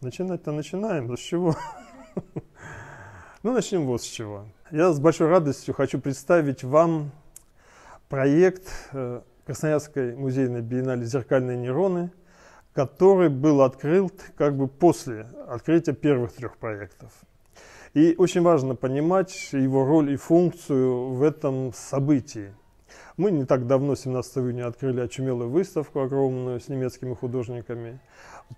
Начинать-то начинаем, с чего? Ну, начнем вот с чего. Я с большой радостью хочу представить вам проект э, Красноярской музейной биеннале «Зеркальные нейроны», который был открыт как бы после открытия первых трех проектов. И очень важно понимать его роль и функцию в этом событии. Мы не так давно, 17 июня, открыли очумелую выставку огромную с немецкими художниками.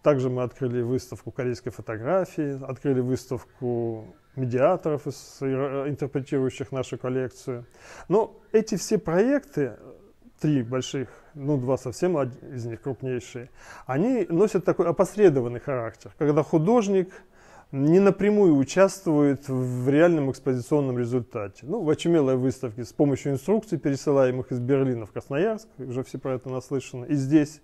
Также мы открыли выставку корейской фотографии, открыли выставку медиаторов, интерпретирующих нашу коллекцию. Но эти все проекты, три больших, ну два совсем из них крупнейшие, они носят такой опосредованный характер, когда художник не напрямую участвует в реальном экспозиционном результате. Ну, в очумелой выставке с помощью инструкций, пересылаемых из Берлина в Красноярск, уже все про это наслышаны, и здесь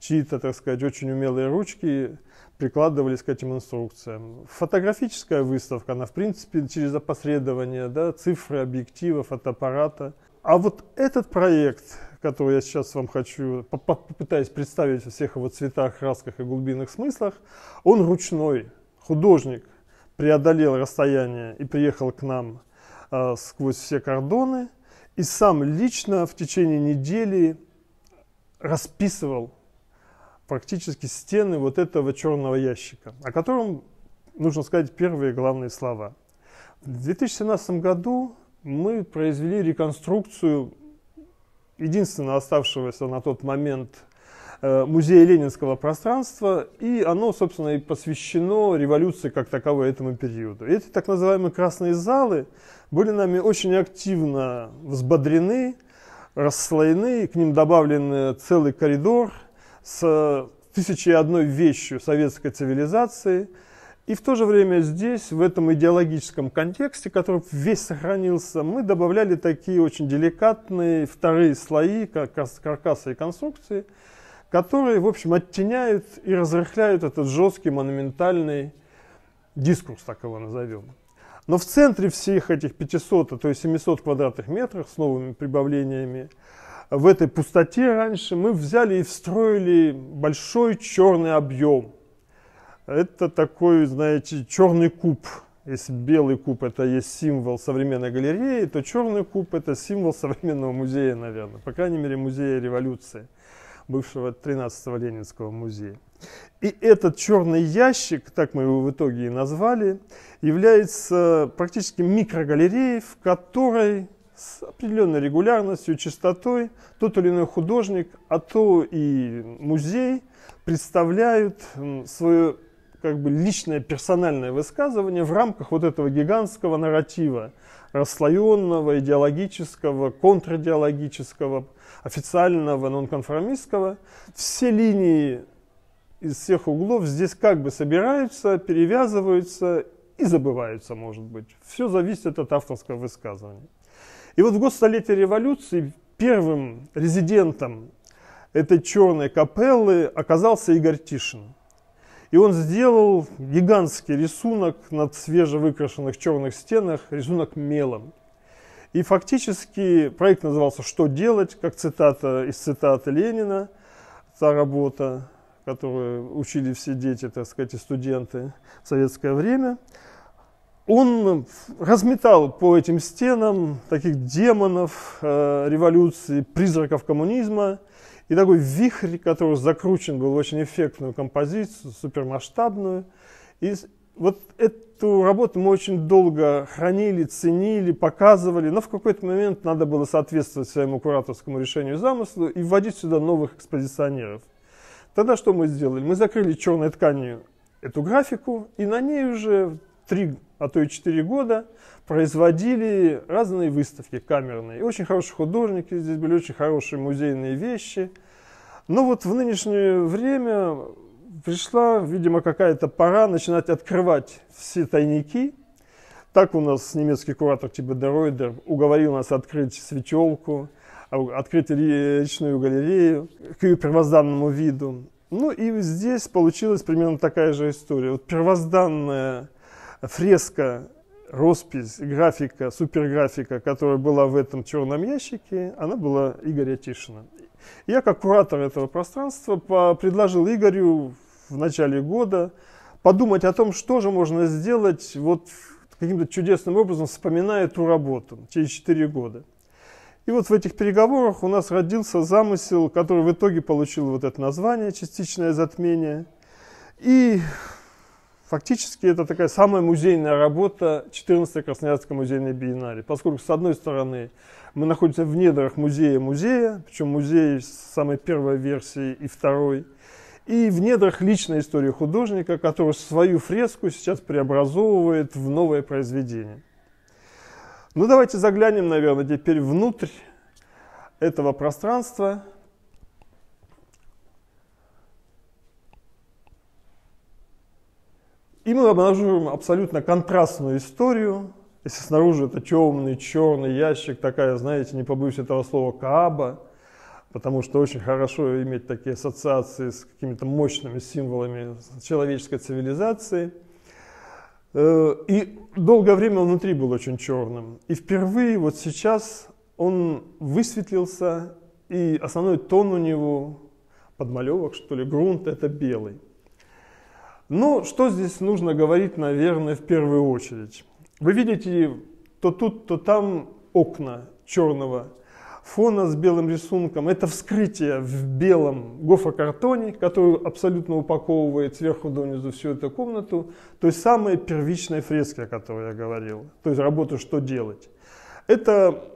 чьи-то, так сказать, очень умелые ручки прикладывались к этим инструкциям. Фотографическая выставка, она в принципе через опосредование да, цифры, объектива, фотоаппарата. А вот этот проект, который я сейчас вам хочу, попытаюсь представить во всех его цветах, красках и глубинных смыслах, он ручной. Художник преодолел расстояние и приехал к нам э, сквозь все кордоны и сам лично в течение недели расписывал практически стены вот этого черного ящика, о котором нужно сказать первые главные слова. В 2017 году мы произвели реконструкцию единственного оставшегося на тот момент э, музея ленинского пространства, и оно, собственно, и посвящено революции как таковой этому периоду. Эти так называемые красные залы были нами очень активно взбодрены, расслоены, к ним добавлен целый коридор – с тысячей одной вещью советской цивилизации. И в то же время здесь, в этом идеологическом контексте, который весь сохранился, мы добавляли такие очень деликатные вторые слои каркаса и конструкции, которые, в общем, оттеняют и разрыхляют этот жесткий монументальный дискурс, так его назовем. Но в центре всех этих 500, то есть 700 квадратных метров с новыми прибавлениями, в этой пустоте раньше, мы взяли и встроили большой черный объем. Это такой, знаете, черный куб. Если белый куб это есть символ современной галереи, то черный куб это символ современного музея, наверное. По крайней мере, музея революции, бывшего 13-го Ленинского музея. И этот черный ящик, так мы его в итоге и назвали, является практически микрогалереей, в которой с определенной регулярностью, частотой тот или иной художник, а то и музей представляют свое как бы личное персональное высказывание в рамках вот этого гигантского нарратива, расслоенного, идеологического, контрадиологического, официального, нонконформистского. Все линии из всех углов здесь как бы собираются, перевязываются и забываются, может быть. Все зависит от авторского высказывания. И вот в год столетия революции первым резидентом этой черной капеллы оказался Игорь Тишин. И он сделал гигантский рисунок на свежевыкрашенных черных стенах, рисунок мелом. И фактически проект назывался «Что делать?», как цитата из цитаты Ленина, та работа, которую учили все дети, так сказать, и студенты в советское время – он разметал по этим стенам таких демонов э, революции, призраков коммунизма. И такой вихрь, который закручен был в очень эффектную композицию, супермасштабную. И вот эту работу мы очень долго хранили, ценили, показывали, но в какой-то момент надо было соответствовать своему кураторскому решению и замыслу и вводить сюда новых экспозиционеров. Тогда что мы сделали? Мы закрыли черной тканью эту графику, и на ней уже три а то и 4 года производили разные выставки камерные. И очень хорошие художники здесь были, очень хорошие музейные вещи. Но вот в нынешнее время пришла, видимо, какая-то пора начинать открывать все тайники. Так у нас немецкий куратор Тибе Деройдер уговорил нас открыть светелку, открыть речную галерею к ее первозданному виду. Ну и здесь получилась примерно такая же история. Вот первозданная фреска, роспись, графика, суперграфика, которая была в этом черном ящике, она была Игоря Тишина. Я как куратор этого пространства предложил Игорю в начале года подумать о том, что же можно сделать вот каким-то чудесным образом, вспоминая эту работу через 4 года. И вот в этих переговорах у нас родился замысел, который в итоге получил вот это название «Частичное затмение». И фактически это такая самая музейная работа 14-й Красноярской музейной биеннале, поскольку, с одной стороны, мы находимся в недрах музея-музея, причем музей самой первой версии и второй, и в недрах личной истории художника, который свою фреску сейчас преобразовывает в новое произведение. Ну, давайте заглянем, наверное, теперь внутрь этого пространства. И мы обнаруживаем абсолютно контрастную историю. Если снаружи это темный, черный ящик, такая, знаете, не побоюсь этого слова, кааба, потому что очень хорошо иметь такие ассоциации с какими-то мощными символами человеческой цивилизации – Э, и долгое время он внутри был очень черным. И впервые вот сейчас он высветлился, и основной тон у него, подмалевок что ли, грунт, это белый. Но что здесь нужно говорить, наверное, в первую очередь? Вы видите то тут, то там окна черного фона с белым рисунком. Это вскрытие в белом гофрокартоне, который абсолютно упаковывает сверху донизу всю эту комнату. То есть самые первичные фрески, о которой я говорил. То есть работу «Что делать?». Это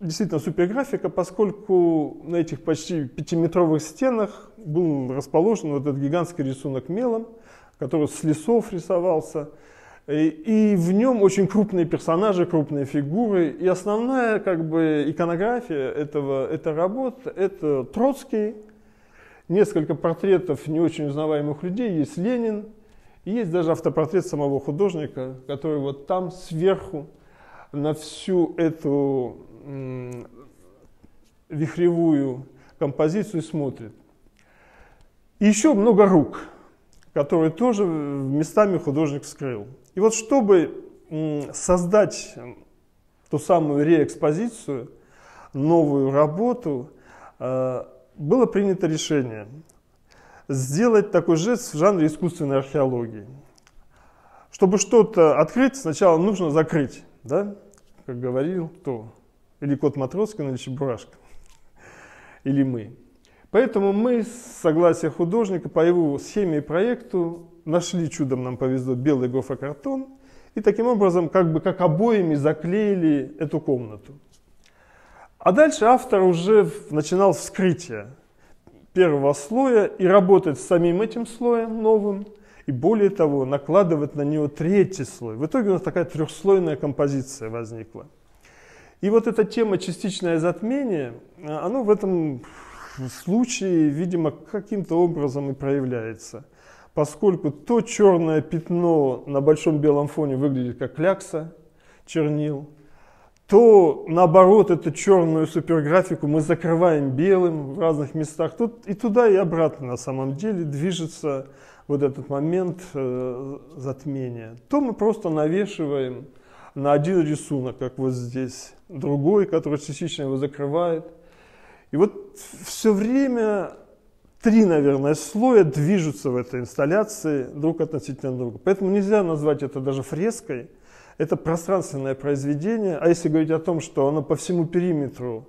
действительно суперграфика, поскольку на этих почти пятиметровых стенах был расположен вот этот гигантский рисунок мелом, который с лесов рисовался – и в нем очень крупные персонажи, крупные фигуры. И основная как бы, иконография этого, этой работы – это Троцкий, несколько портретов не очень узнаваемых людей, есть Ленин, и есть даже автопортрет самого художника, который вот там сверху на всю эту вихревую композицию смотрит. И еще много рук, которые тоже местами художник скрыл. И вот чтобы создать ту самую реэкспозицию, новую работу, э, было принято решение сделать такой жест в жанре искусственной археологии. Чтобы что-то открыть, сначала нужно закрыть, да? как говорил кто? Или кот Матроскин, или Чебурашка, или мы. Поэтому мы, с согласия художника, по его схеме и проекту, нашли, чудом нам повезло, белый гофрокартон, и таким образом, как бы как обоями заклеили эту комнату. А дальше автор уже начинал вскрытие первого слоя и работать с самим этим слоем новым, и более того, накладывать на него третий слой. В итоге у нас такая трехслойная композиция возникла. И вот эта тема частичное затмение, оно в этом случае, видимо, каким-то образом и проявляется – поскольку то черное пятно на большом белом фоне выглядит как клякса чернил, то наоборот эту черную суперграфику мы закрываем белым в разных местах. Тут и туда, и обратно на самом деле движется вот этот момент э, затмения. То мы просто навешиваем на один рисунок, как вот здесь, другой, который частично его закрывает. И вот все время три, наверное, слоя движутся в этой инсталляции друг относительно друга. Поэтому нельзя назвать это даже фреской. Это пространственное произведение. А если говорить о том, что оно по всему периметру,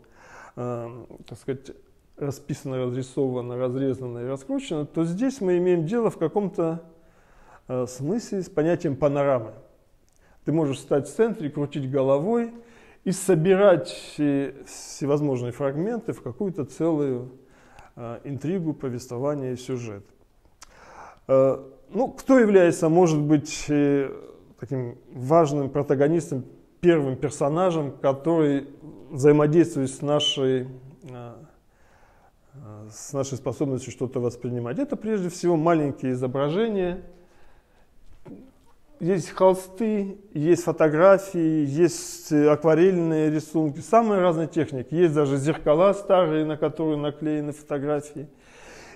э, так сказать, расписано, разрисовано, разрезано и раскручено, то здесь мы имеем дело в каком-то э, смысле с понятием панорамы. Ты можешь стать в центре, крутить головой и собирать всевозможные фрагменты в какую-то целую Э, интригу, повествование и сюжет. Э, ну, кто является, может быть, таким важным протагонистом, первым персонажем, который взаимодействует с нашей, э, с нашей способностью что-то воспринимать? Это прежде всего маленькие изображения – есть холсты, есть фотографии, есть э, акварельные рисунки, самые разные техники. Есть даже зеркала старые, на которые наклеены фотографии.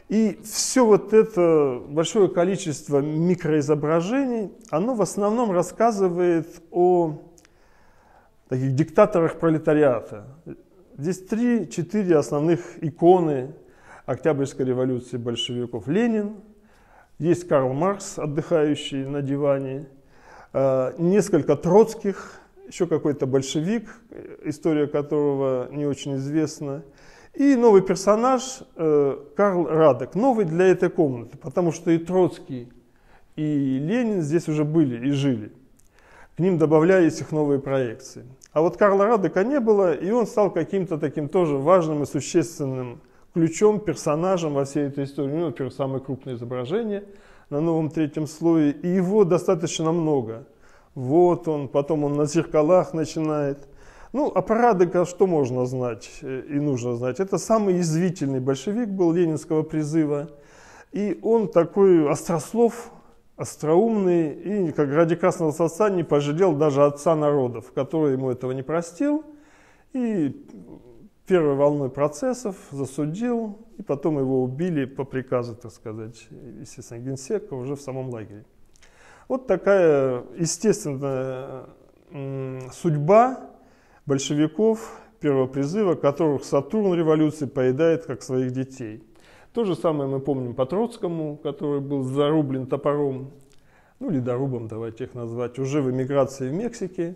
И все вот это большое количество микроизображений, оно в основном рассказывает о таких диктаторах пролетариата. Здесь три-четыре основных иконы Октябрьской революции большевиков. Ленин, есть Карл Маркс, отдыхающий на диване, э, несколько Троцких, еще какой-то большевик, история которого не очень известна, и новый персонаж э, Карл Радек, новый для этой комнаты, потому что и Троцкий, и Ленин здесь уже были и жили. К ним добавлялись их новые проекции. А вот Карла Радека не было, и он стал каким-то таким тоже важным и существенным ключом, персонажем во всей этой истории. Ну, во-первых, самое крупное изображение на новом третьем слое, и его достаточно много. Вот он, потом он на зеркалах начинает. Ну, а про Радека что можно знать э, и нужно знать? Это самый язвительный большевик был ленинского призыва. И он такой острослов, остроумный, и как ради Красного Солнца не пожалел даже отца народов, который ему этого не простил. И первой волной процессов засудил, и потом его убили по приказу, так сказать, естественно, генсека уже в самом лагере. Вот такая естественная судьба большевиков первого призыва, которых Сатурн революции поедает как своих детей. То же самое мы помним по Троцкому, который был зарублен топором, ну ледорубом, давайте их назвать, уже в эмиграции в Мексике.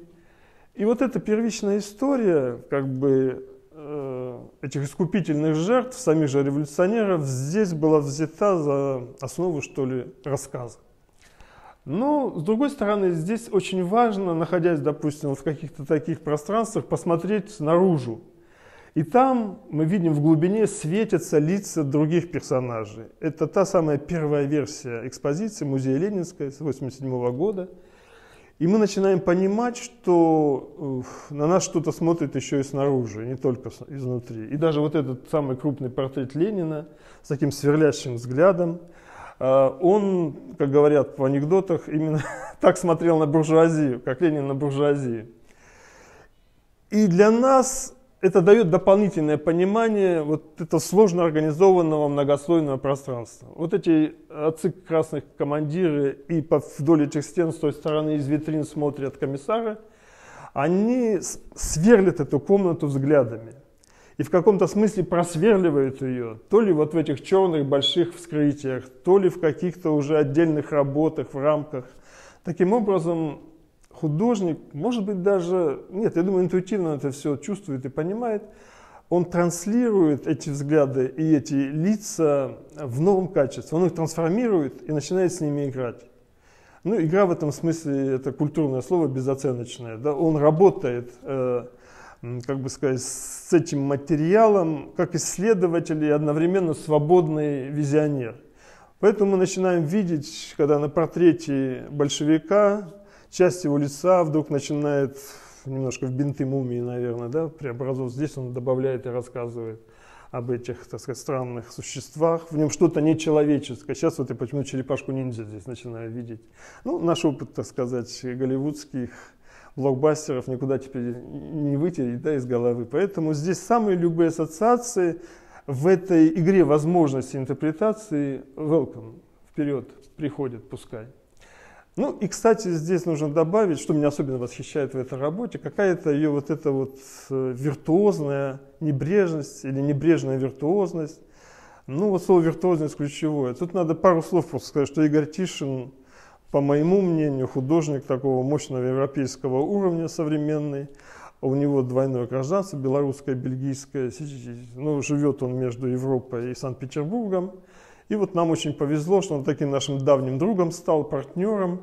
И вот эта первичная история, как бы этих искупительных жертв, самих же революционеров, здесь была взята за основу, что ли, рассказа. Но, с другой стороны, здесь очень важно, находясь, допустим, в каких-то таких пространствах, посмотреть наружу. И там мы видим в глубине светятся лица других персонажей. Это та самая первая версия экспозиции Музея Ленинской с 1987 года. И мы начинаем понимать, что на нас что-то смотрит еще и снаружи, не только изнутри. И даже вот этот самый крупный портрет Ленина с таким сверлящим взглядом – а, он, как говорят в анекдотах, именно так смотрел на буржуазию, как Ленин на буржуазию. И для нас это дает дополнительное понимание вот этого сложно организованного многослойного пространства. Вот эти отцы красных командиры и вдоль этих стен с той стороны из витрин смотрят комиссары, они сверлят эту комнату взглядами и в каком-то смысле просверливают ее, то ли вот в этих черных больших вскрытиях, то ли в каких-то уже отдельных работах, в рамках. Таким образом, художник, может быть даже, нет, я думаю, интуитивно это все чувствует и понимает, он транслирует эти взгляды и эти лица в новом качестве, он их трансформирует и начинает с ними играть. Ну, игра в этом смысле это культурное слово безоценочное. Да? Он работает э, как бы сказать, с этим материалом, как исследователь и одновременно свободный визионер. Поэтому мы начинаем видеть, когда на портрете большевика часть его лица вдруг начинает немножко в бинты мумии, наверное, да, преобразовываться. Здесь он добавляет и рассказывает об этих, так сказать, странных существах. В нем что-то нечеловеческое. Сейчас вот я почему черепашку ниндзя здесь начинаю видеть. Ну, наш опыт, так сказать, голливудских блокбастеров никуда теперь не вытереть да, из головы. Поэтому здесь самые любые ассоциации в этой игре возможности интерпретации welcome, вперед, приходят, пускай. Ну и, кстати, здесь нужно добавить, что меня особенно восхищает в этой работе, какая-то ее вот эта вот э, виртуозная небрежность или небрежная виртуозность. Ну вот слово виртуозность ключевое. Тут надо пару слов просто сказать, что Игорь Тишин по моему мнению, художник такого мощного европейского уровня современный. У него двойное гражданство, белорусское, бельгийское. Ну, живет он между Европой и Санкт-Петербургом. И вот нам очень повезло, что он таким нашим давним другом стал, партнером.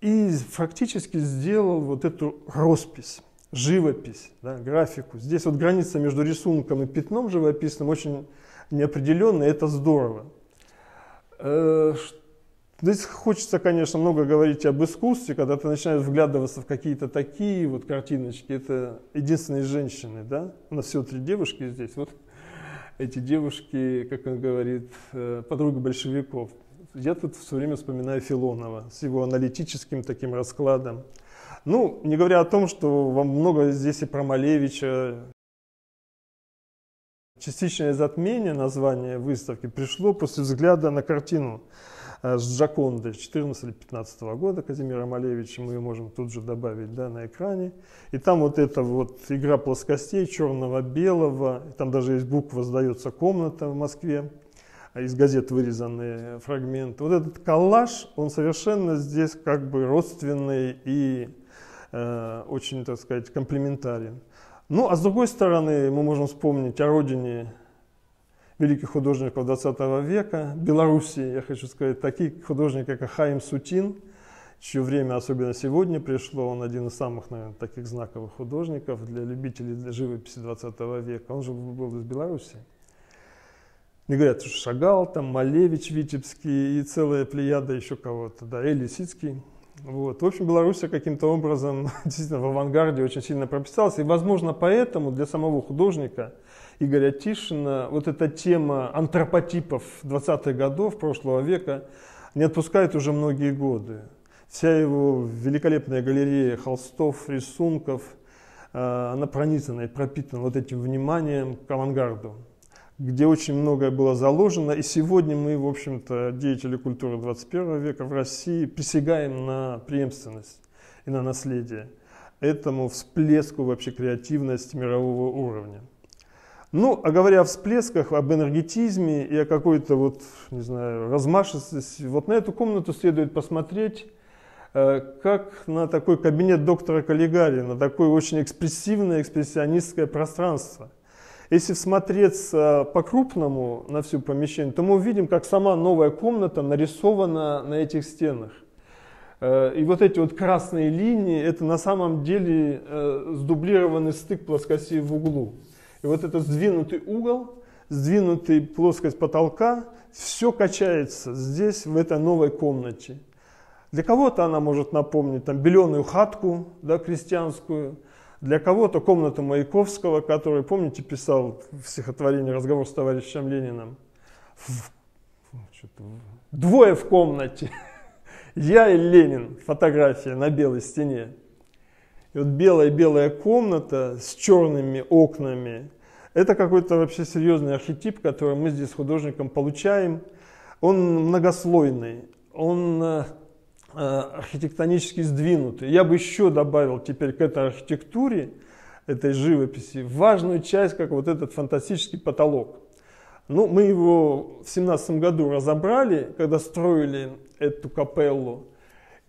И фактически сделал вот эту роспись, живопись, да, графику. Здесь вот граница между рисунком и пятном живописным очень неопределенная, это здорово. Э, Здесь хочется, конечно, много говорить об искусстве, когда ты начинаешь вглядываться в какие-то такие вот картиночки. Это единственные женщины, да? У нас всего три девушки здесь. Вот эти девушки, как он говорит, э, подруга большевиков. Я тут все время вспоминаю Филонова с его аналитическим таким раскладом. Ну, не говоря о том, что вам много здесь и про Малевича. Частичное затмение названия выставки пришло после взгляда на картину с Джакондой 14 или 15 года Казимира Малевича, мы ее можем тут же добавить да, на экране. И там вот эта вот игра плоскостей черного, белого, там даже есть буква «Сдается комната» в Москве. из газет вырезанные фрагменты. Вот этот коллаж, он совершенно здесь как бы родственный и э, очень, так сказать, комплементарен. Ну, а с другой стороны, мы можем вспомнить о родине великих художников 20 века, Белоруссии, я хочу сказать, такие художники, как Хаим Сутин, чье время, особенно сегодня, пришло, он один из самых, наверное, таких знаковых художников для любителей живописи 20 века, он же был из Белоруссии. Не говорят, что Шагал, там, Малевич Витебский и целая плеяда еще кого-то, да, Эли Лисицкий. Вот. В общем, Белоруссия каким-то образом действительно в авангарде очень сильно прописалась. И, возможно, поэтому для самого художника Игоря Тишина вот эта тема антропотипов 20-х годов прошлого века не отпускает уже многие годы. Вся его великолепная галерея холстов, рисунков, э, она пронизана и пропитана вот этим вниманием к авангарду где очень многое было заложено. И сегодня мы, в общем-то, деятели культуры 21 века в России присягаем на преемственность и на наследие этому всплеску вообще креативности мирового уровня. Ну, а говоря о всплесках, об энергетизме и о какой-то вот, не знаю, размашистости, вот на эту комнату следует посмотреть э, как на такой кабинет доктора Каллигари, на такое очень экспрессивное экспрессионистское пространство. Если всмотреться по-крупному на всю помещение, то мы увидим, как сама новая комната нарисована на этих стенах. Э, и вот эти вот красные линии, это на самом деле э, сдублированный стык плоскостей в углу. И вот этот сдвинутый угол, сдвинутый плоскость потолка, все качается здесь, в этой новой комнате. Для кого-то она может напомнить там беленую хатку да, крестьянскую, для кого-то комната Маяковского, который, помните, писал в стихотворении «Разговор с товарищем Лениным». Двое в комнате. Я и Ленин. Фотография на белой стене. И вот белая-белая комната с черными окнами. Это какой-то вообще серьезный архетип, который мы здесь с художником получаем. Он многослойный. Он э, Э, архитектонически сдвинуты. Я бы еще добавил теперь к этой архитектуре, этой живописи, важную часть, как вот этот фантастический потолок. Ну, мы его в семнадцатом году разобрали, когда строили эту капеллу.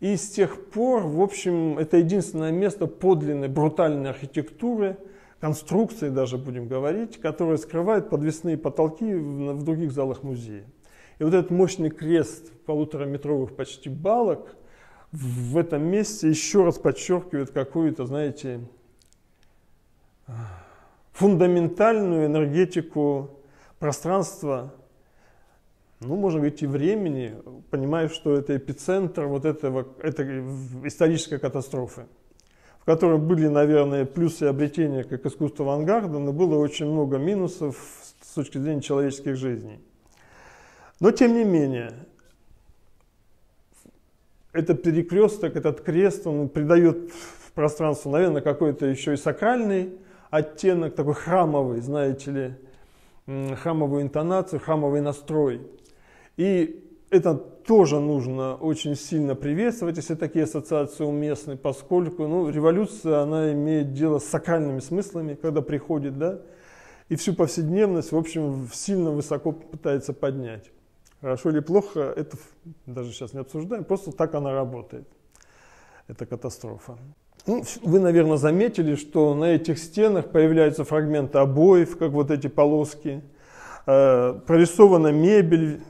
И с тех пор, в общем, это единственное место подлинной брутальной архитектуры, конструкции даже будем говорить, которая скрывает подвесные потолки в, в других залах музея. И вот этот мощный крест полутораметровых почти балок в этом месте еще раз подчеркивает какую-то, знаете, фундаментальную энергетику пространства, ну, можно говорить, и времени, понимая, что это эпицентр вот этого, этой исторической катастрофы, в которой были, наверное, плюсы обретения как искусства авангарда, но было очень много минусов с точки зрения человеческих жизней. Но тем не менее, этот перекресток, этот крест, он придает пространству, наверное, какой-то еще и сакральный оттенок, такой храмовый, знаете ли, храмовую интонацию, храмовый настрой. И это тоже нужно очень сильно приветствовать, если такие ассоциации уместны, поскольку ну, революция, она имеет дело с сакральными смыслами, когда приходит, да, и всю повседневность, в общем, сильно высоко пытается поднять. Хорошо или плохо, это даже сейчас не обсуждаем, просто так она работает. Это катастрофа. Ну, вы, наверное, заметили, что на этих стенах появляются фрагменты обоев, как вот эти полоски. Э, прорисована мебель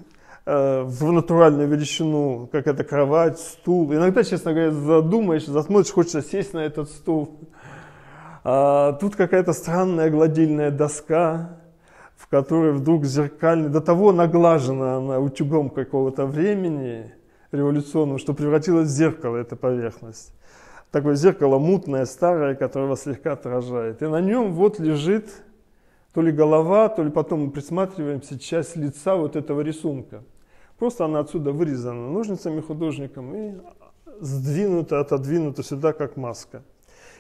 в натуральную величину, как это кровать, стул. Иногда, честно говоря, задумаешься, засмотришь, хочется сесть на этот стул. А, тут какая-то странная гладильная доска в которой вдруг зеркально, до того наглажена она утюгом какого-то времени революционного, что превратилась в зеркало эта поверхность. Такое зеркало мутное, старое, которое вас слегка отражает. И на нем вот лежит то ли голова, то ли потом мы присматриваемся часть лица вот этого рисунка. Просто она отсюда вырезана ножницами художником и сдвинута, отодвинута сюда, как маска.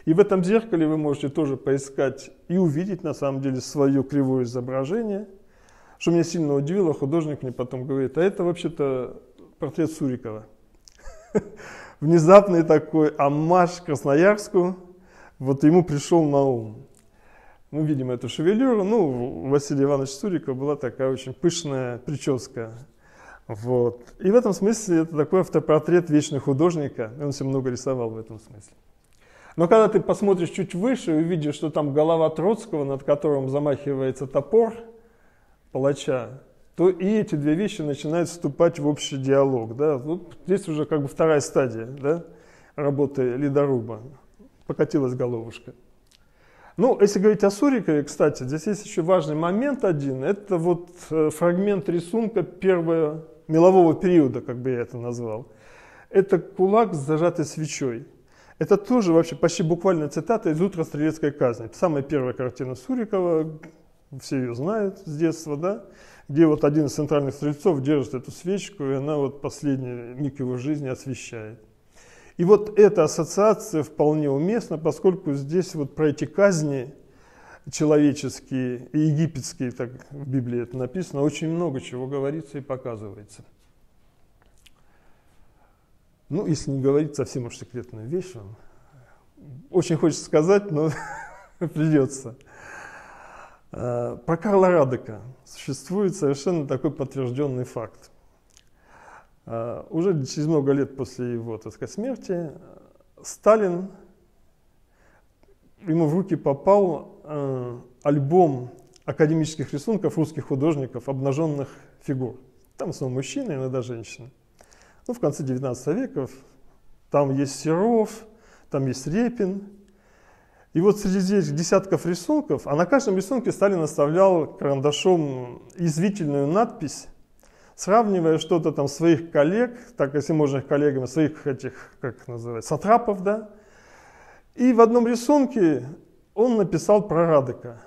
И в этом зеркале вы можете тоже поискать и увидеть на самом деле свое кривое изображение. Что меня сильно удивило, художник мне потом говорит, а это вообще-то портрет Сурикова. Внезапный такой амаш Красноярску, вот ему пришел на ум. Мы видим эту шевелюру. Ну, у Василия Ивановича Сурикова была такая очень пышная прическа. Вот. И в этом смысле это такой автопортрет вечного художника. Он все много рисовал в этом смысле. Но когда ты посмотришь чуть выше и увидишь, что там голова Троцкого, над которым замахивается топор палача, то и эти две вещи начинают вступать в общий диалог. Да? Вот здесь уже как бы вторая стадия да, работы ледоруба. Покатилась головушка. Ну, если говорить о Сурикове, кстати, здесь есть еще важный момент один. Это вот э, фрагмент рисунка первого мелового периода, как бы я это назвал. Это кулак с зажатой свечой. Это тоже вообще почти буквально цитата из «Утро стрелецкой казни». Самая первая картина Сурикова, все ее знают с детства, да? где вот один из центральных стрельцов держит эту свечку, и она вот последний миг его жизни освещает. И вот эта ассоциация вполне уместна, поскольку здесь вот про эти казни человеческие и египетские, так в Библии это написано, очень много чего говорится и показывается. Ну, если не говорить совсем уж секретную вещь, очень хочется сказать, но придется. А, про Карла Радека существует совершенно такой подтвержденный факт. А, уже через много лет после его так сказать, смерти Сталин, ему в руки попал а, альбом академических рисунков русских художников обнаженных фигур. Там в основном мужчины, иногда женщины ну, в конце 19 века. Там есть Серов, там есть Репин. И вот среди этих десятков рисунков, а на каждом рисунке Сталин оставлял карандашом извительную надпись, сравнивая что-то там своих коллег, так если можно их коллегами, своих этих, как называть, сатрапов, да. И в одном рисунке он написал про Радека,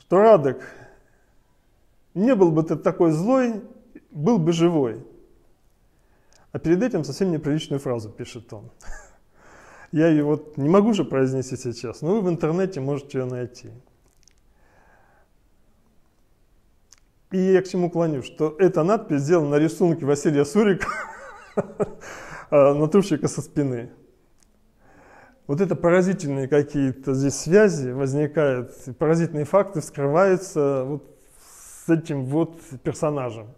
что Радек не был бы ты такой злой, был бы живой. А перед этим совсем неприличную фразу пишет он. Я ее вот не могу же произнести сейчас, но вы в интернете можете ее найти. И я к чему клоню, что эта надпись сделана на рисунке Василия Сурика, натурщика со спины. Вот это поразительные какие-то здесь связи возникают, поразительные факты вскрываются вот с этим вот персонажем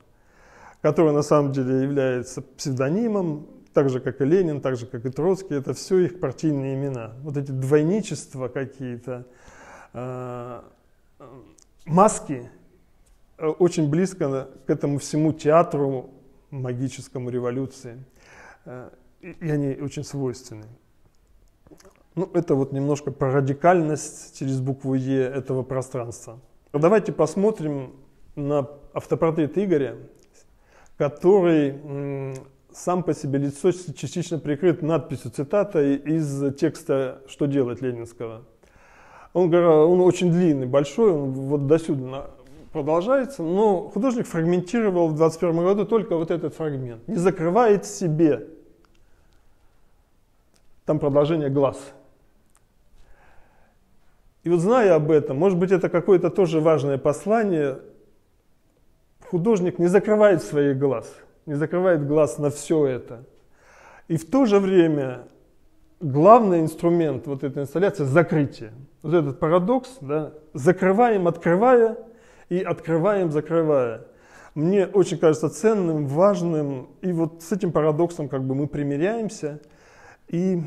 который на самом деле является псевдонимом, так же, как и Ленин, так же, как и Троцкий, это все их партийные имена. Вот эти двойничества какие-то, э, маски э, очень близко к этому всему театру магическому революции. Э, и они очень свойственны. Ну, это вот немножко про радикальность через букву Е этого пространства. Давайте посмотрим на автопортрет Игоря который сам по себе лицо частично прикрыт надписью цитата из текста «Что делать» ленинского. Он, он очень длинный, большой, он вот до сюда продолжается, но художник фрагментировал в 21 году только вот этот фрагмент. Не закрывает себе. Там продолжение глаз. И вот зная об этом, может быть это какое-то тоже важное послание, художник не закрывает своих глаз, не закрывает глаз на все это. И в то же время главный инструмент вот этой инсталляции – закрытие. Вот этот парадокс, да, закрываем, открывая, и открываем, закрывая. Мне очень кажется ценным, важным, и вот с этим парадоксом как бы мы примиряемся, и,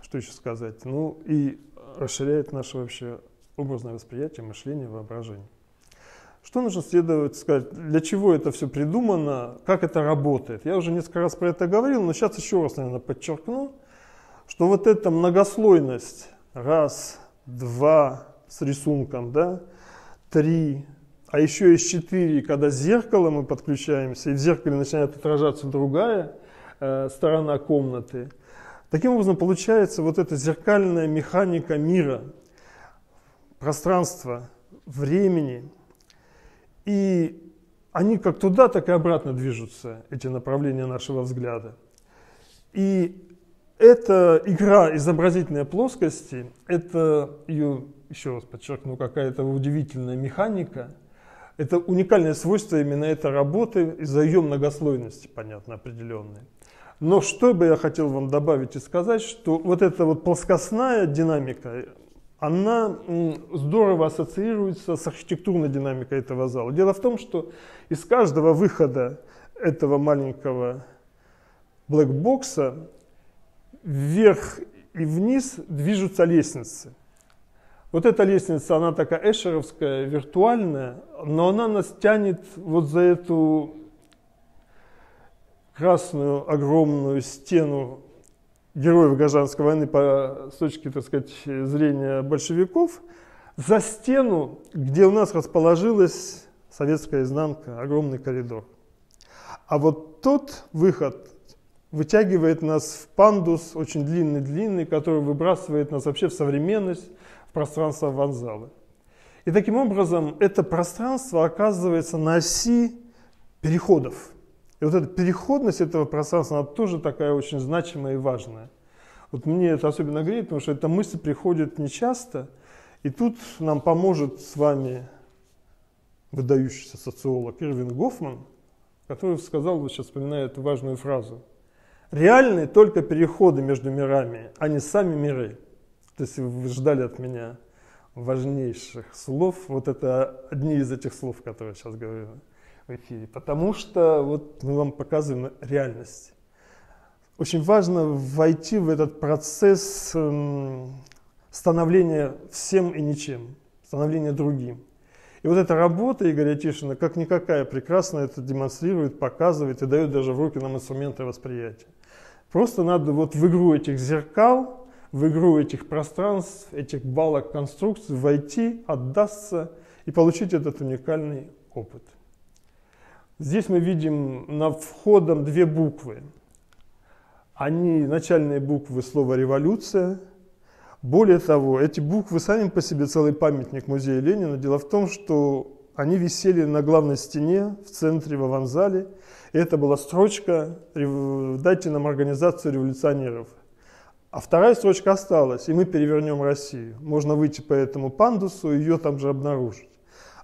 что еще сказать, ну, и расширяет наше вообще образное восприятие, мышление, воображение. Что нужно следовать сказать, для чего это все придумано, как это работает. Я уже несколько раз про это говорил, но сейчас еще раз, наверное, подчеркну, что вот эта многослойность, раз, два с рисунком, да, три, а еще есть четыре, когда зеркало мы подключаемся, и в зеркале начинает отражаться другая э, сторона комнаты. Таким образом, получается вот эта зеркальная механика мира, пространства, времени – и они как туда, так и обратно движутся, эти направления нашего взгляда. И эта игра изобразительной плоскости, это ее, еще раз подчеркну, какая-то удивительная механика, это уникальное свойство именно этой работы из-за ее многослойности, понятно, определенной. Но что бы я хотел вам добавить и сказать, что вот эта вот плоскостная динамика, она здорово ассоциируется с архитектурной динамикой этого зала. Дело в том, что из каждого выхода этого маленького блэкбокса вверх и вниз движутся лестницы. Вот эта лестница, она такая эшеровская, виртуальная, но она нас тянет вот за эту красную огромную стену героев гражданской войны по, с точки, так сказать, зрения большевиков, за стену, где у нас расположилась советская изнанка, огромный коридор. А вот тот выход вытягивает нас в пандус, очень длинный-длинный, который выбрасывает нас вообще в современность, в пространство вокзала. И таким образом это пространство оказывается на оси переходов. И вот эта переходность этого пространства, она тоже такая очень значимая и важная. Вот мне это особенно греет, потому что эта мысль приходит нечасто, и тут нам поможет с вами выдающийся социолог Ирвин Гофман, который сказал, вот сейчас вспоминаю эту важную фразу. Реальны только переходы между мирами, а не сами миры. То есть вы ждали от меня важнейших слов, вот это одни из этих слов, которые я сейчас говорю в эфире. Потому что вот мы вам показываем реальность. Очень важно войти в этот процесс эм, становления всем и ничем, становления другим. И вот эта работа Игоря Тишина, как никакая, прекрасно это демонстрирует, показывает и дает даже в руки нам инструменты восприятия. Просто надо вот в игру этих зеркал, в игру этих пространств, этих балок конструкций войти, отдастся и получить этот уникальный опыт. Здесь мы видим над входом две буквы. Они начальные буквы слова «революция», более того, эти буквы сами по себе целый памятник музея Ленина. Дело в том, что они висели на главной стене в центре в аванзале. И это была строчка «Дайте нам организацию революционеров». А вторая строчка осталась, и мы перевернем Россию. Можно выйти по этому пандусу и ее там же обнаружить.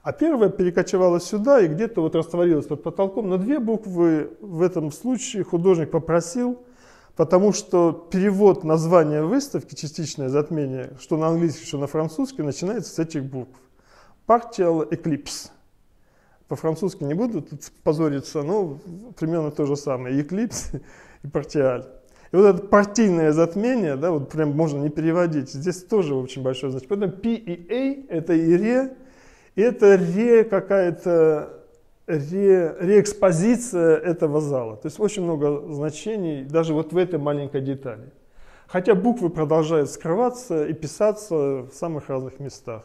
А первая перекочевала сюда и где-то вот растворилась под потолком. Но две буквы в этом случае художник попросил Потому что перевод названия выставки, частичное затмение, что на английский, что на французский, начинается с этих букв. Partial Eclipse. По-французски не буду тут позориться, но примерно то же самое. Eclipse и Partial. И вот это партийное затмение, да, вот прям можно не переводить, здесь тоже очень большое значение. Поэтому P и A это и ре, это ре какая-то ре, реэкспозиция этого зала. То есть очень много значений даже вот в этой маленькой детали. Хотя буквы продолжают скрываться и писаться в самых разных местах.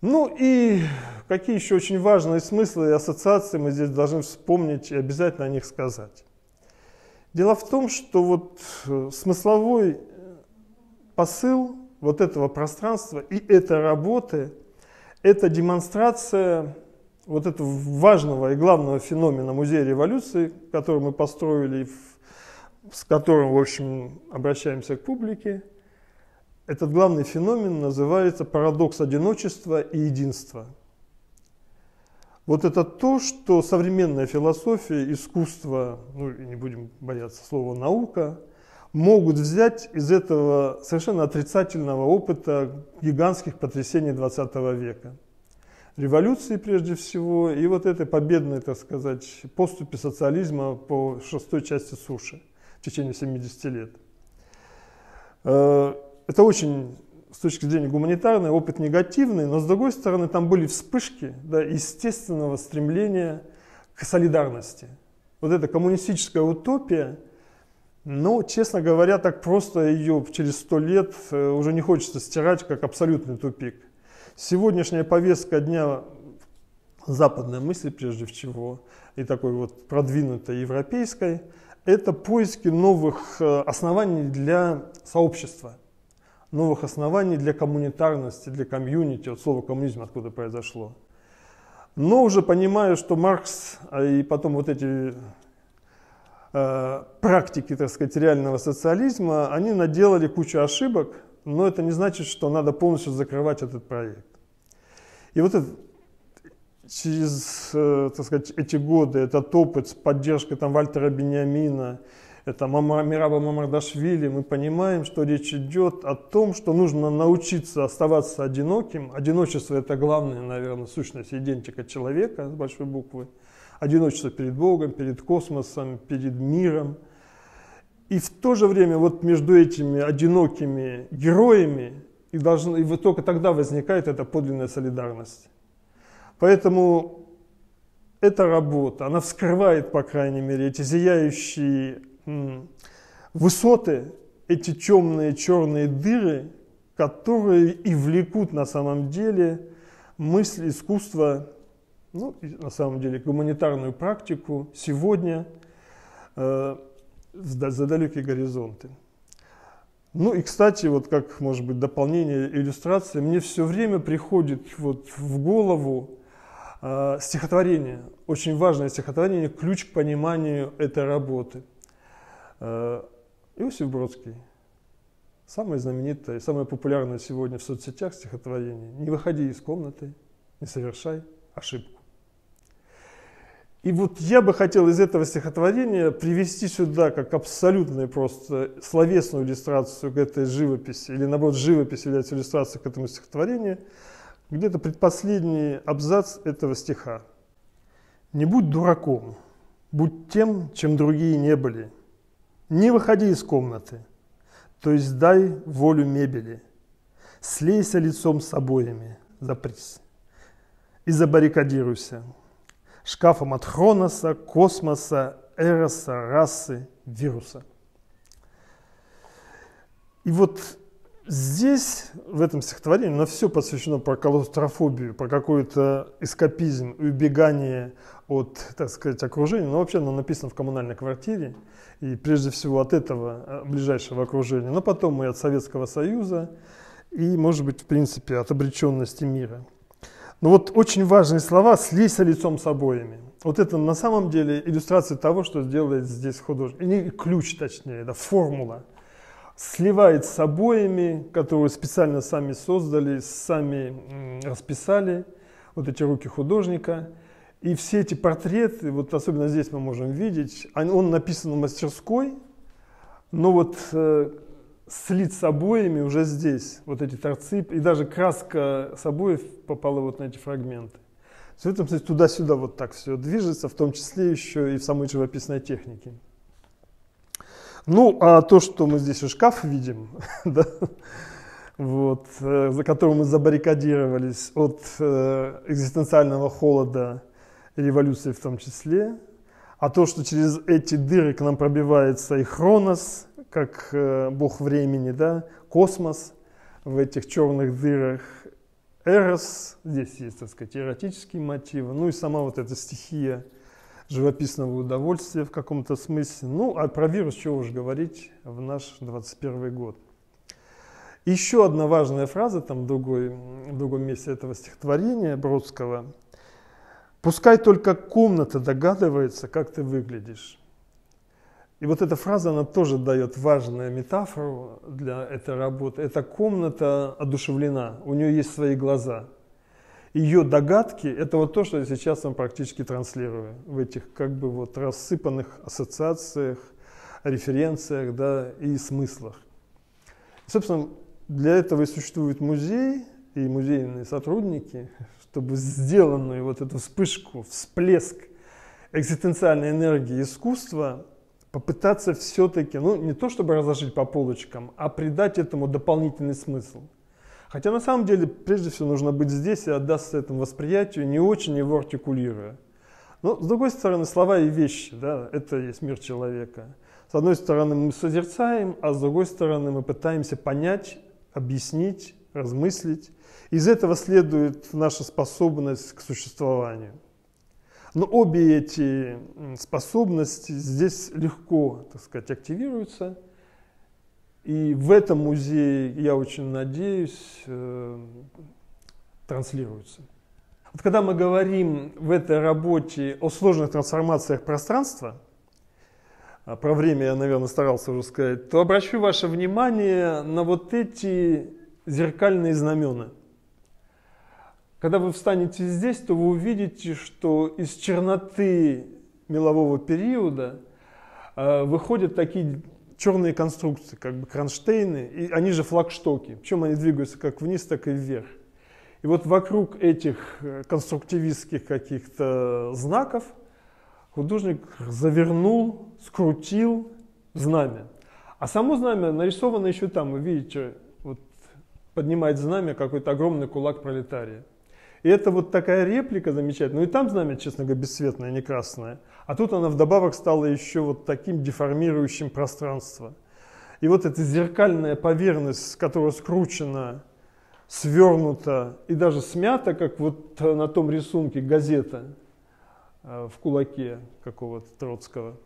Ну и какие еще очень важные смыслы и ассоциации мы здесь должны вспомнить и обязательно о них сказать. Дело в том, что вот э, смысловой посыл вот этого пространства и этой работы – это демонстрация вот этого важного и главного феномена Музея революции, который мы построили, с которым, в общем, обращаемся к публике, этот главный феномен называется парадокс одиночества и единства. Вот это то, что современная философия, искусство, ну и не будем бояться слова наука, могут взять из этого совершенно отрицательного опыта гигантских потрясений 20 века революции прежде всего и вот этой победной, так сказать, поступи социализма по шестой части суши в течение 70 лет. Э, это очень, с точки зрения гуманитарной, опыт негативный, но с другой стороны там были вспышки да, естественного стремления к солидарности. Вот эта коммунистическая утопия, но, честно говоря, так просто ее через сто лет э, уже не хочется стирать, как абсолютный тупик. Сегодняшняя повестка дня западной мысли, прежде всего, и такой вот продвинутой европейской, это поиски новых э, оснований для сообщества, новых оснований для коммунитарности, для комьюнити, от слова коммунизм откуда произошло. Но уже понимая, что Маркс а и потом вот эти практики, так сказать, реального социализма, они наделали кучу ошибок, но это не значит, что надо полностью закрывать этот проект. И вот это, через, э, так сказать, эти годы, этот опыт с поддержкой там, Вальтера Бениамина, это Мираба Мамардашвили, мы понимаем, что речь идет о том, что нужно научиться оставаться одиноким. Одиночество – это главная, наверное, сущность идентика человека с большой буквы. Одиночество перед Богом, перед космосом, перед миром. И в то же время вот между этими одинокими героями и, должен, и вот только тогда возникает эта подлинная солидарность. Поэтому эта работа, она вскрывает, по крайней мере, эти зияющие высоты, эти темные черные дыры, которые и влекут на самом деле мысль, искусство, ну, на самом деле гуманитарную практику сегодня э, за далекие горизонты. Ну и, кстати, вот как, может быть, дополнение иллюстрации, мне все время приходит вот в голову э, стихотворение, очень важное стихотворение, ключ к пониманию этой работы – Иосиф Бродский. Самое знаменитое, самое популярное сегодня в соцсетях стихотворение. Не выходи из комнаты, не совершай ошибку. И вот я бы хотел из этого стихотворения привести сюда как абсолютную просто словесную иллюстрацию к этой живописи, или наоборот живопись является иллюстрацией к этому стихотворению, где-то предпоследний абзац этого стиха. «Не будь дураком, будь тем, чем другие не были, не выходи из комнаты, то есть дай волю мебели. Слейся лицом с обоями, запрись. И забаррикадируйся. Шкафом от Хроноса, космоса, эроса, расы, вируса. И вот здесь, в этом стихотворении, на все посвящено про клаустрофобию, про какой-то эскапизм, убегание от, так сказать, окружения. Но вообще оно написано в коммунальной квартире и прежде всего от этого э, ближайшего окружения, но потом и от Советского Союза, и, может быть, в принципе, от обреченности мира. Но вот очень важные слова «слейся лицом с обоями». Вот это на самом деле иллюстрация того, что делает здесь художник. Не ключ, точнее, это формула. Сливает с обоями, которые специально сами создали, сами расписали, вот эти руки художника – и все эти портреты, вот особенно здесь мы можем видеть, он написан в мастерской, но вот э, слит с обоями уже здесь, вот эти торцы, и даже краска с обоев попала вот на эти фрагменты. В этом смысле туда-сюда вот так все движется, в том числе еще и в самой живописной технике. Ну, а то, что мы здесь шкаф видим, да, вот, э, за которым мы забаррикадировались от э, экзистенциального холода революции в том числе, а то, что через эти дыры к нам пробивается и Хронос, как э, бог времени, да, космос в этих черных дырах, Эрос, здесь есть, так сказать, эротические мотивы, ну и сама вот эта стихия живописного удовольствия в каком-то смысле. Ну, а про вирус чего уж говорить в наш 21 год. Еще одна важная фраза там в, другой, в другом месте этого стихотворения Бродского – Пускай только комната догадывается, как ты выглядишь. И вот эта фраза, она тоже дает важную метафору для этой работы. Эта комната одушевлена, у нее есть свои глаза. Ее догадки – это вот то, что я сейчас вам практически транслирую в этих как бы вот рассыпанных ассоциациях, референциях да, и смыслах. собственно, для этого и существует музей и музейные сотрудники, чтобы сделанную вот эту вспышку, всплеск экзистенциальной энергии искусства попытаться все-таки, ну не то чтобы разложить по полочкам, а придать этому дополнительный смысл. Хотя на самом деле прежде всего нужно быть здесь и отдаться этому восприятию, не очень его артикулируя. Но с другой стороны, слова и вещи, да, это есть мир человека. С одной стороны мы созерцаем, а с другой стороны мы пытаемся понять, объяснить, размыслить. Из этого следует наша способность к существованию. Но обе эти способности здесь легко, так сказать, активируются. И в этом музее, я очень надеюсь, э, транслируются. Вот когда мы говорим в этой работе о сложных трансформациях пространства, а про время я, наверное, старался уже сказать, то обращу ваше внимание на вот эти зеркальные знамена – когда вы встанете здесь, то вы увидите, что из черноты мелового периода э, выходят такие черные конструкции, как бы кронштейны, и они же флагштоки. Причем они двигаются как вниз, так и вверх. И вот вокруг этих э, конструктивистских каких-то знаков художник завернул, скрутил знамя. А само знамя нарисовано еще там, вы видите, вот поднимает знамя какой-то огромный кулак пролетария. И это вот такая реплика замечательная. Ну и там знамя, честно говоря, бесцветное, не красное. А тут она вдобавок стала еще вот таким деформирующим пространство. И вот эта зеркальная поверхность, которая скручена свернута и даже смята, как вот на том рисунке газета э, в кулаке какого-то Троцкого.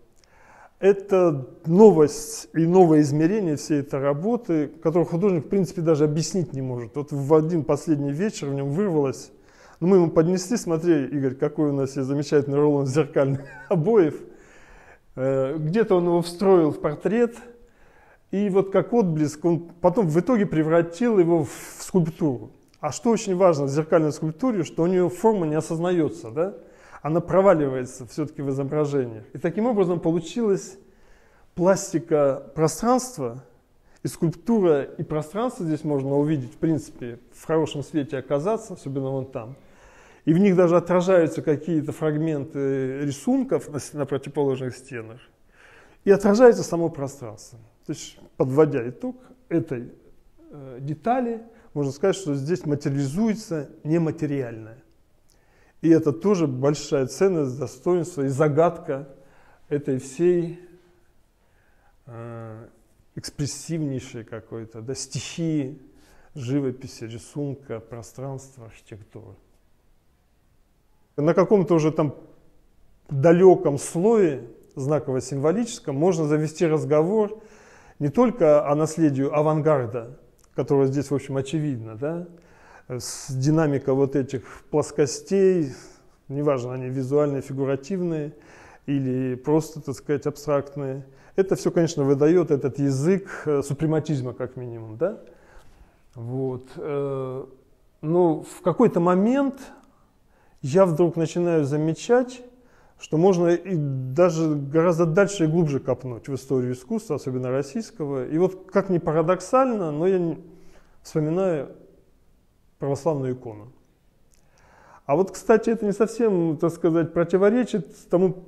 Это новость и новое измерение всей этой работы, которую художник, в принципе, даже объяснить не может. Вот в один последний вечер в нем вырвалось, ну, мы ему поднесли, смотри, Игорь, какой у нас есть замечательный рулон зеркальных обоев. Э, где-то он его встроил в портрет – и вот как отблеск, он потом в итоге превратил его в скульптуру. А что очень важно в зеркальной скульптуре, что у нее форма не осознается, да? она проваливается все-таки в изображениях. И таким образом получилась пластика пространства, и скульптура и пространство здесь можно увидеть, в принципе, в хорошем свете оказаться, особенно вон там. И в них даже отражаются какие-то фрагменты рисунков на, на противоположных стенах. И отражается само пространство. То есть, подводя итог этой э, детали, можно сказать, что здесь материализуется нематериальное. И это тоже большая ценность, достоинство и загадка этой всей э, экспрессивнейшей какой-то да, стихии живописи, рисунка, пространства, архитектуры. На каком-то уже там далеком слое знаково-символическом можно завести разговор не только о наследии авангарда, которое здесь, в общем, очевидно, да, с динамикой вот этих плоскостей, неважно, они визуальные, фигуративные или просто, так сказать, абстрактные. Это все, конечно, выдает этот язык э, супрематизма, как минимум, да. Вот. Э, но в какой-то момент я вдруг начинаю замечать, что можно и даже гораздо дальше и глубже копнуть в историю искусства, особенно российского. И вот как ни парадоксально, но я вспоминаю православную икону. А вот, кстати, это не совсем, так сказать, противоречит тому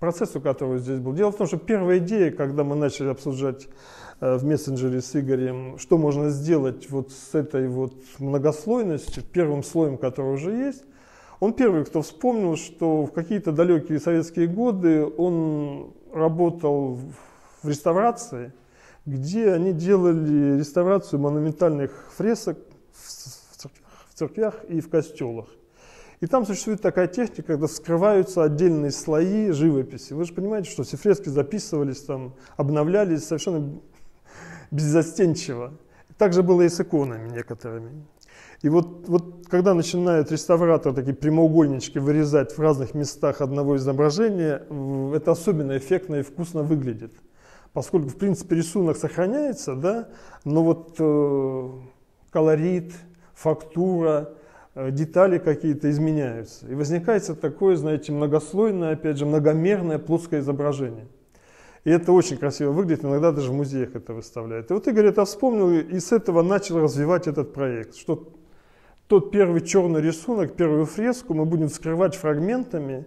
процессу, который здесь был. Дело в том, что первая идея, когда мы начали обсуждать э, в мессенджере с Игорем, что можно сделать вот с этой вот многослойностью, первым слоем, который уже есть, он первый, кто вспомнил, что в какие-то далекие советские годы он работал в реставрации, где они делали реставрацию монументальных фресок в церквях, и в костелах. И там существует такая техника, когда вскрываются отдельные слои живописи. Вы же понимаете, что все фрески записывались, там, обновлялись совершенно беззастенчиво. Так же было и с иконами некоторыми. И вот, вот когда начинает реставратор такие прямоугольнички вырезать в разных местах одного изображения, это особенно эффектно и вкусно выглядит. Поскольку, в принципе, рисунок сохраняется, да, но вот э, колорит, фактура, э, детали какие-то изменяются. И возникает такое, знаете, многослойное, опять же, многомерное плоское изображение. И это очень красиво выглядит, иногда даже в музеях это выставляют. И вот Игорь это вспомнил и с этого начал развивать этот проект, что тот первый черный рисунок, первую фреску мы будем скрывать фрагментами,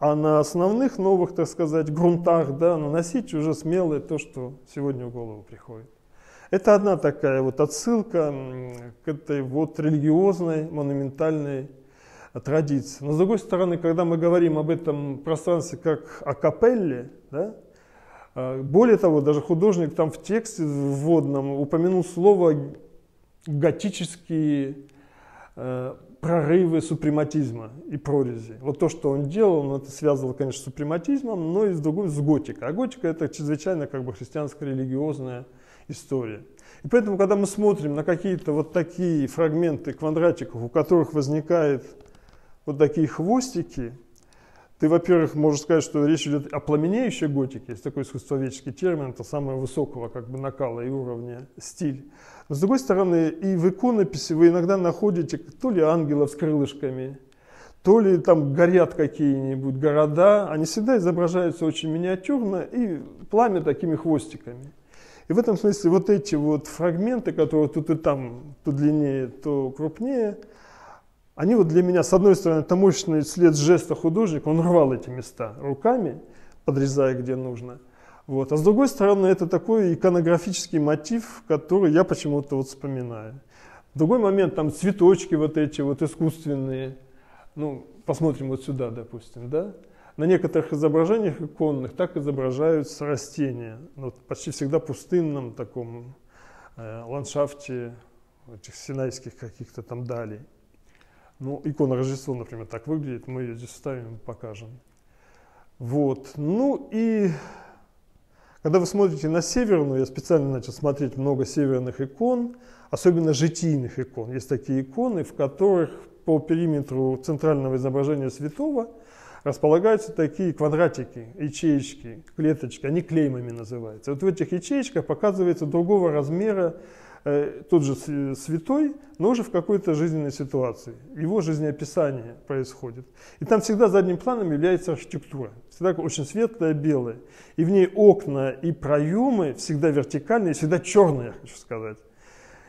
а на основных новых, так сказать, грунтах да, наносить уже смелое то, что сегодня в голову приходит. Это одна такая вот отсылка к этой вот религиозной, монументальной традиции. Но с другой стороны, когда мы говорим об этом пространстве как о капелле, да, а, более того, даже художник там в тексте вводном упомянул слово готические Э, прорывы супрематизма и прорези. Вот то, что он делал, он это связывал, конечно, с супрематизмом, но и с другой, с готикой. А готика это чрезвычайно как бы христианско религиозная история. И поэтому, когда мы смотрим на какие-то вот такие фрагменты квадратиков, у которых возникают вот такие хвостики, ты, во-первых, можешь сказать, что речь идет о пламенеющей готике, есть такой искусствоведческий термин, это самого высокого как бы накала и уровня стиль. С другой стороны, и в иконописи вы иногда находите то ли ангелов с крылышками, то ли там горят какие-нибудь города, они всегда изображаются очень миниатюрно и пламя такими хвостиками. И в этом смысле вот эти вот фрагменты, которые тут и там, то длиннее, то крупнее, они вот для меня, с одной стороны, это мощный след жеста художника, он рвал эти места руками, подрезая где нужно. Вот. А с другой стороны, это такой иконографический мотив, который я почему-то вот вспоминаю. Другой момент, там цветочки вот эти вот искусственные. Ну, посмотрим вот сюда, допустим, да. На некоторых изображениях иконных так изображаются растения. Вот почти всегда пустынном таком э, ландшафте этих синайских каких-то там далей. Ну, икона Рождества, например, так выглядит. Мы ее здесь ставим, покажем. Вот. Ну и когда вы смотрите на северную, я специально начал смотреть много северных икон, особенно житийных икон. Есть такие иконы, в которых по периметру центрального изображения святого располагаются такие квадратики, ячеечки, клеточки, они клеймами называются. Вот в этих ячеечках показывается другого размера тот же святой, но уже в какой-то жизненной ситуации. Его жизнеописание происходит. И там всегда задним планом является архитектура. Всегда очень светлая, белая. И в ней окна и проемы всегда вертикальные, всегда черные, я хочу сказать.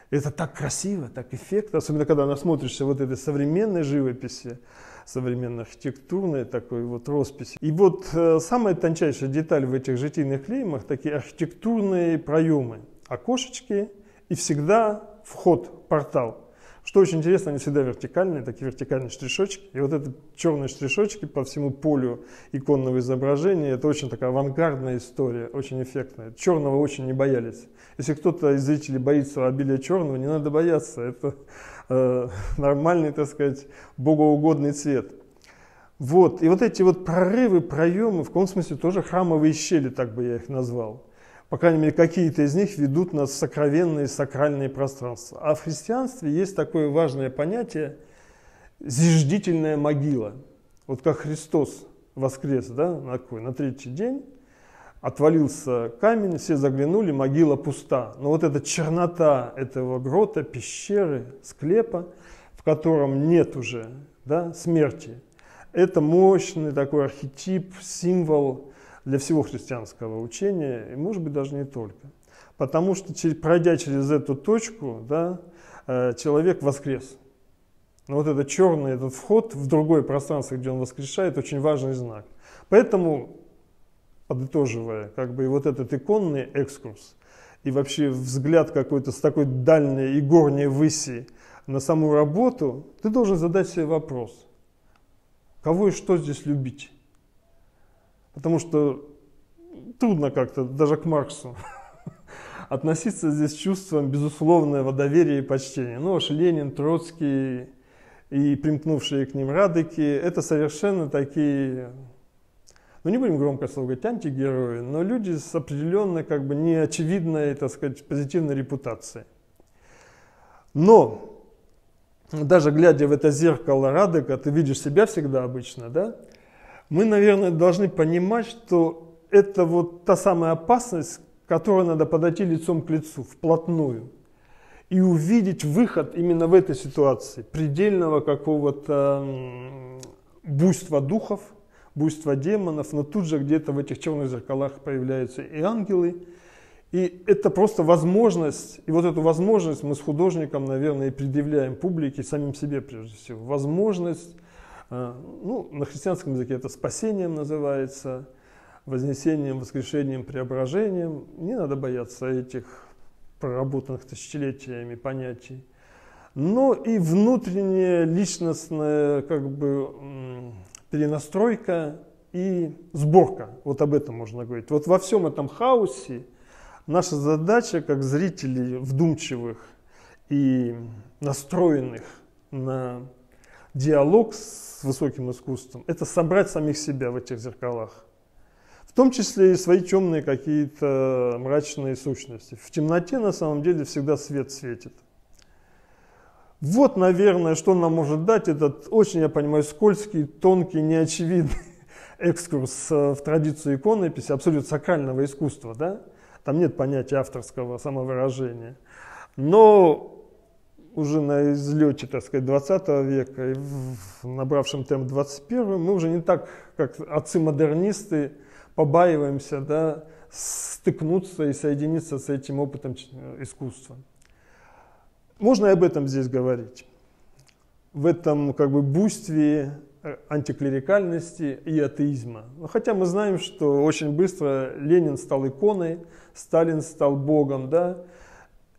Это так красиво, так эффектно, особенно когда насмотришься вот этой современной живописи, современной архитектурной такой вот росписи. И вот э, самая тончайшая деталь в этих житийных клеймах, такие архитектурные проемы, окошечки – и всегда вход, портал. Что очень интересно, они всегда вертикальные, такие вертикальные штришочки. И вот эти черные штришочки по всему полю иконного изображения, это очень такая авангардная история, очень эффектная. Черного очень не боялись. Если кто-то из зрителей боится обилия черного, не надо бояться. Это э, нормальный, так сказать, богоугодный цвет. Вот. И вот эти вот прорывы, проемы, в каком смысле тоже храмовые щели, так бы я их назвал по крайней мере, какие-то из них ведут нас в сокровенные сакральные пространства. А в христианстве есть такое важное понятие зиждительная могила. Вот как Христос воскрес да, на, какой, на третий день, отвалился камень, все заглянули, могила пуста. Но вот эта чернота этого грота, пещеры, склепа, в котором нет уже да, смерти, это мощный такой архетип, символ для всего христианского учения, и может быть даже не только. Потому что пройдя через эту точку, да, э, человек воскрес. Но вот этот черный этот вход в другое пространство, где он воскрешает, очень важный знак. Поэтому, подытоживая, как бы и вот этот иконный экскурс, и вообще взгляд какой-то с такой дальней и горней выси на саму работу, ты должен задать себе вопрос, кого и что здесь любить? Потому что трудно как-то даже к Марксу относиться здесь с чувством безусловного доверия и почтения. Ну уж Ленин, Троцкий и примкнувшие к ним радыки, это совершенно такие, ну не будем громко говорить, антигерои, но люди с определенной, как бы неочевидной, так сказать, позитивной репутацией. Но даже глядя в это зеркало Радека, ты видишь себя всегда обычно, да? Мы, наверное, должны понимать, что это вот та самая опасность, к которой надо подойти лицом к лицу, вплотную. И увидеть выход именно в этой ситуации, предельного какого-то буйства духов, буйства демонов, но тут же где-то в этих черных зеркалах появляются и ангелы. И это просто возможность, и вот эту возможность мы с художником, наверное, и предъявляем публике, самим себе прежде всего, возможность ну, на христианском языке это спасением называется, вознесением, воскрешением, преображением. Не надо бояться этих проработанных тысячелетиями понятий. Но и внутренняя личностная как бы перенастройка и сборка. Вот об этом можно говорить. Вот во всем этом хаосе наша задача, как зрителей вдумчивых и настроенных на диалог с высоким искусством, это собрать самих себя в этих зеркалах. В том числе и свои темные какие-то мрачные сущности. В темноте на самом деле всегда свет светит. Вот, наверное, что нам может дать этот очень, я понимаю, скользкий, тонкий, неочевидный экскурс э, в традицию иконописи, абсолютно сакрального искусства. Да? Там нет понятия авторского самовыражения. Но уже на излете, так сказать, 20 века и в набравшем темп 21 мы уже не так, как отцы-модернисты, побаиваемся да, стыкнуться и соединиться с этим опытом искусства. Можно и об этом здесь говорить. В этом как бы буйстве э, антиклерикальности и атеизма. Хотя мы знаем, что очень быстро Ленин стал иконой, Сталин стал богом, да,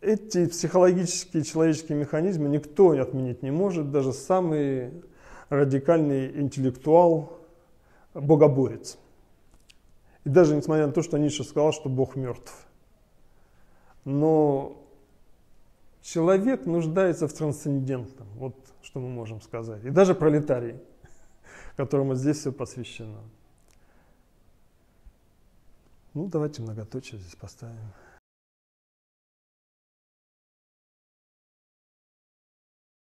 эти психологические человеческие механизмы никто отменить не может, даже самый радикальный интеллектуал, богоборец. И даже несмотря на то, что Ницше сказал, что Бог мертв. Но человек нуждается в трансцендентном, вот что мы можем сказать. И даже пролетарий, которому здесь все посвящено. Ну, давайте многоточие здесь поставим.